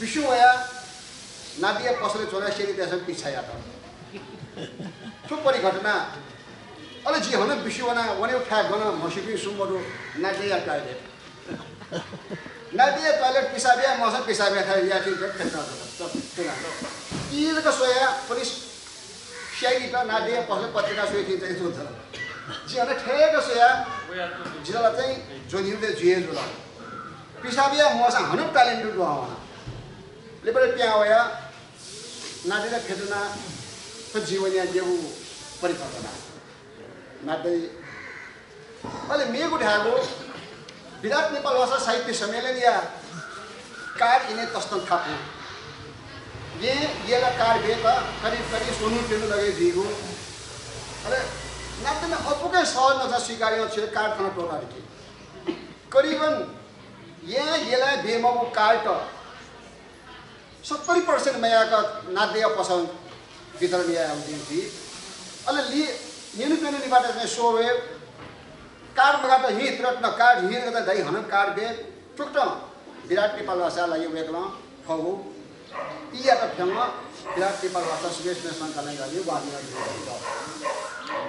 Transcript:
विश्वया नादिया पसले चोरा सेरी त्यसमा पिछाया त। थुप्रै घटना। अरे जी हन विश्वना वने उठा गन मसिपी सुमरो नादिया टॉयलेट। नादिया टॉयलेट पिसाबिया मसा पिसाबिया खाइ या ठीक है फेंका दो तीर का सोया पुलिस शायरी का नादिया पसले पत्रिका सोई थी चाहिँ छ जी हन ठेक सोया जिला चाहिँ जोनिले जुए जुला। पिसाबिया मसा हन ट्यालेन्ट दु आउना लेबर प्यावया नादिया खेदना तो जीवन या जेऊ परिकल्पना नाट्दै अहिले मेघ उठाएको विराट नेपाल भाषा साहित्य सम्मेलन या कार इने तस्तन थापु ये येला कार बे का करीब करीब सोनू टेनु लगे दिगो अरे में अपुकै सहज नथा स्वीकार्य छ कार थाना टोला के करीबन यहाँ येला बेमा वो कार का सत्तरी पर्सेंट मयाका नाद्य पसंद वितरण या आउँथ्यो थी अहिले लि नेनु पेनु निबाट चाहिँ सोवे कार मगाट हित रत्न कार हिर गर्दा दाइ हन कार बे टुक्ट। विराट नेपाल भाषालाई यो बेग्ला फगु इया त फ्याङ विराट नेपाल भाषा सुवेश नेसनका लागि वादिला